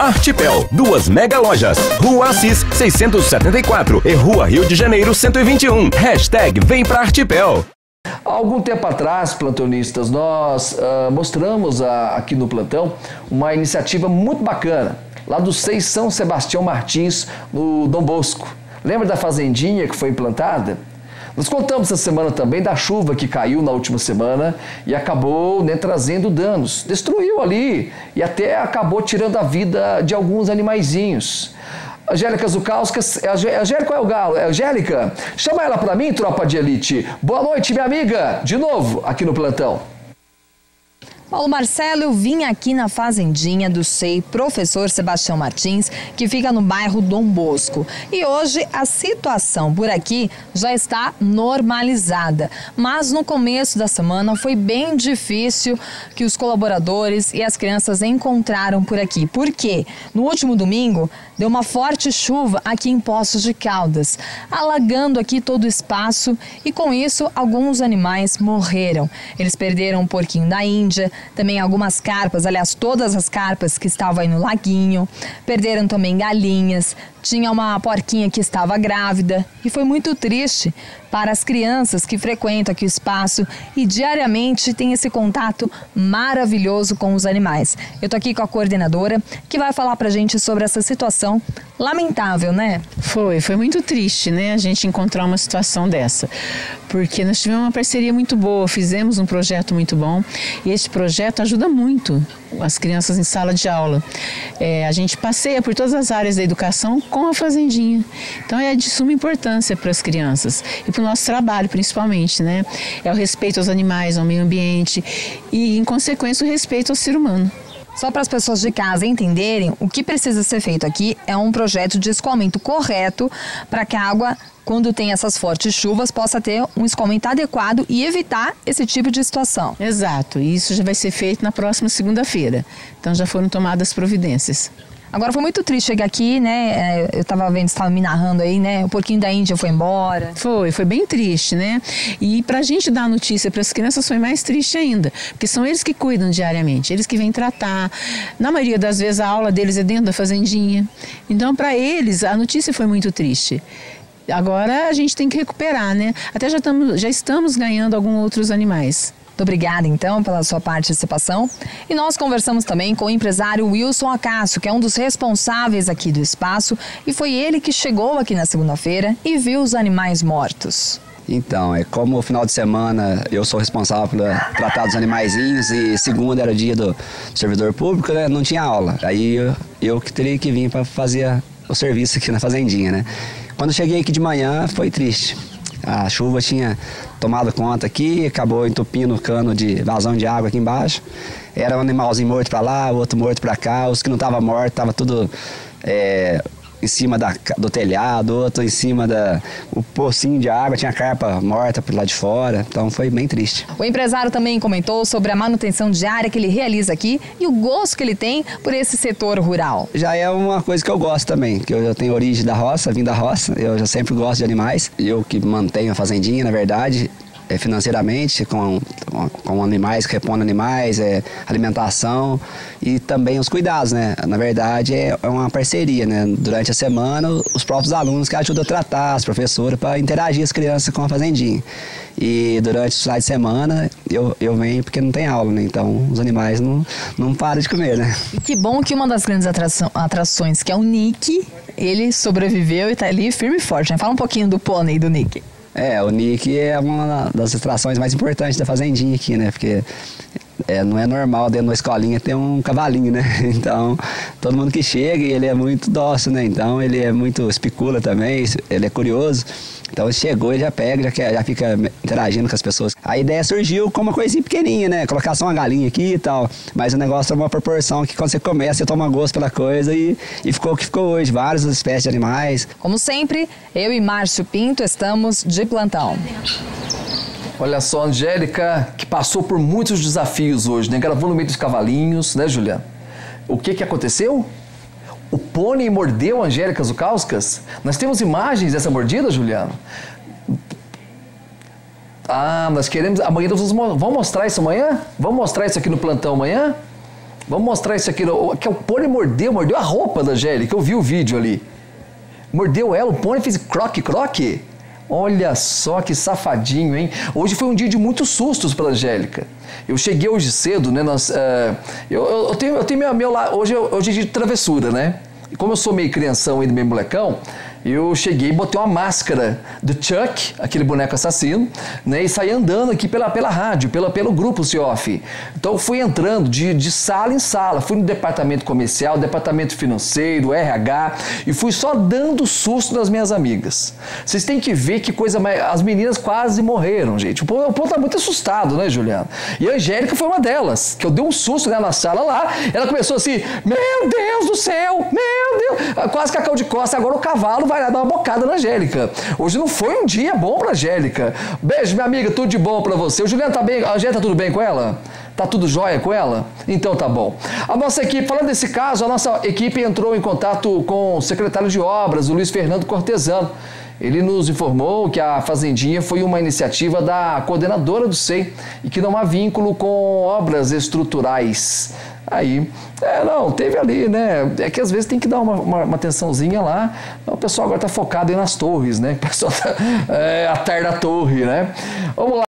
Artipel, duas mega lojas. Rua Assis, 674 e Rua Rio de Janeiro, 121. Hashtag Vem pra Artipel. Há algum tempo atrás, plantonistas, nós uh, mostramos uh, aqui no plantão uma iniciativa muito bacana, lá do Seis São Sebastião Martins, no Dom Bosco. Lembra da fazendinha que foi implantada? Nós contamos essa semana também da chuva que caiu na última semana e acabou né, trazendo danos. Destruiu ali e até acabou tirando a vida de alguns animaizinhos. Angélica Zukauskas, Angélica qual é o galo? É Angélica? Chama ela para mim, tropa de elite. Boa noite, minha amiga. De novo, aqui no plantão. Paulo Marcelo, eu vim aqui na fazendinha do SEI Professor Sebastião Martins, que fica no bairro Dom Bosco. E hoje a situação por aqui já está normalizada. Mas no começo da semana foi bem difícil que os colaboradores e as crianças encontraram por aqui. Por quê? No último domingo deu uma forte chuva aqui em Poços de Caldas, alagando aqui todo o espaço e com isso alguns animais morreram. Eles perderam um porquinho da Índia, também algumas carpas, aliás, todas as carpas que estavam aí no laguinho. Perderam também galinhas, tinha uma porquinha que estava grávida e foi muito triste para as crianças que frequentam aqui o espaço e diariamente têm esse contato maravilhoso com os animais. Eu tô aqui com a coordenadora que vai falar pra gente sobre essa situação lamentável, né? Foi, foi muito triste, né, a gente encontrar uma situação dessa. Porque nós tivemos uma parceria muito boa, fizemos um projeto muito bom e esse projeto ajuda muito as crianças em sala de aula. É, a gente passeia por todas as áreas da educação com a fazendinha. Então é de suma importância para as crianças e para o nosso trabalho, principalmente, né? É o respeito aos animais, ao meio ambiente e, em consequência, o respeito ao ser humano. Só para as pessoas de casa entenderem, o que precisa ser feito aqui é um projeto de escoamento correto para que a água, quando tem essas fortes chuvas, possa ter um escoamento adequado e evitar esse tipo de situação. Exato, e isso já vai ser feito na próxima segunda-feira. Então já foram tomadas providências. Agora foi muito triste chegar aqui, né? É, eu tava vendo, você tava me narrando aí, né? O porquinho da Índia foi embora. Foi, foi bem triste, né? E pra gente dar notícia para as crianças foi mais triste ainda, porque são eles que cuidam diariamente, eles que vêm tratar. Na maioria das vezes a aula deles é dentro da fazendinha. Então, para eles, a notícia foi muito triste. Agora a gente tem que recuperar, né? Até já, tamo, já estamos ganhando alguns outros animais. Obrigada, então, pela sua participação. E nós conversamos também com o empresário Wilson Acácio, que é um dos responsáveis aqui do espaço, e foi ele que chegou aqui na segunda-feira e viu os animais mortos. Então, é como o final de semana eu sou responsável por tratar dos animaizinhos e segunda era dia do servidor público, né? Não tinha aula. Aí eu, eu que teria que vir para fazer o serviço aqui na fazendinha, né? Quando cheguei aqui de manhã foi triste. A chuva tinha tomado conta aqui, acabou entupindo o cano de vazão de água aqui embaixo. Era um animalzinho morto para lá, outro morto para cá. Os que não estavam mortos, estava tudo é, em cima da, do telhado, outro em cima da o pocinho de água, tinha carpa morta por lá de fora, então foi bem triste. O empresário também comentou sobre a manutenção diária que ele realiza aqui e o gosto que ele tem por esse setor rural. Já é uma coisa que eu gosto também, que eu já tenho origem da roça, vim da roça, eu já sempre gosto de animais, eu que mantenho a fazendinha, na verdade, é, financeiramente, com, com animais, repondo animais, é, alimentação e também os cuidados, né? Na verdade, é, é uma parceria, né? Durante a semana, os próprios alunos que ajudam a tratar, as professoras, para interagir as crianças com a fazendinha. E durante os finais de semana, eu, eu venho porque não tem aula, né? Então, os animais não, não param de comer, né? E que bom que uma das grandes atração, atrações, que é o Nick, ele sobreviveu e está ali firme e forte, né? Fala um pouquinho do pônei do Nick. É, o Nick é uma das atrações mais importantes da fazendinha aqui, né? Porque é, não é normal dentro da escolinha ter um cavalinho, né? Então, todo mundo que chega, ele é muito dócil, né? Então, ele é muito especula também, ele é curioso. Então chegou, ele já pega, já, quer, já fica interagindo com as pessoas. A ideia surgiu com uma coisinha pequenininha, né? Colocar só uma galinha aqui e tal. Mas o negócio é uma proporção que quando você começa, você toma gosto pela coisa e, e ficou o que ficou hoje. Várias espécies de animais. Como sempre, eu e Márcio Pinto estamos de plantão. Olha só, Angélica, que passou por muitos desafios hoje, né? Gravou no meio dos cavalinhos, né, Juliana? O que que aconteceu? O pônei mordeu Angélica Zukauskas? Nós temos imagens dessa mordida, Juliano? Ah, nós queremos. Amanhã vamos mostrar isso amanhã? Vamos mostrar isso aqui no plantão amanhã? Vamos mostrar isso aqui. Que é o pônei mordeu, mordeu a roupa da Angélica. Eu vi o vídeo ali. Mordeu ela, o pônei fez croque-croque. Olha só que safadinho, hein? Hoje foi um dia de muitos sustos para Angélica. Eu cheguei hoje cedo, né? Nós, uh, eu, eu, tenho, eu tenho meu, meu hoje, hoje é dia de travessura, né? E como eu sou meio crianção ainda, meio molecão, eu cheguei e botei uma máscara do Chuck, aquele boneco assassino, né, e saí andando aqui pela, pela rádio, pela, pelo grupo CIOF. Então fui entrando de, de sala em sala, fui no departamento comercial, departamento financeiro, RH, e fui só dando susto nas minhas amigas. Vocês têm que ver que coisa mais. As meninas quase morreram, gente. O povo, o povo tá muito assustado, né, Juliana? E a Angélica foi uma delas, que eu dei um susto né, na sala lá, ela começou assim: Meu Deus do céu, meu Deus, quase cacau de costa, agora o cavalo vai vai lá dar uma bocada na Angélica. Hoje não foi um dia bom pra Angélica. Beijo, minha amiga, tudo de bom pra você. O Juliano tá bem? A Angélica tá tudo bem com ela? Tá tudo jóia com ela? Então tá bom. A nossa equipe, falando desse caso, a nossa equipe entrou em contato com o secretário de obras, o Luiz Fernando Cortesano. Ele nos informou que a Fazendinha foi uma iniciativa da coordenadora do SEI e que não há vínculo com obras estruturais. Aí, é, não, teve ali, né? É que às vezes tem que dar uma, uma, uma atençãozinha lá. O pessoal agora está focado aí nas torres, né? O pessoal tá, é, a da torre, né? Vamos lá.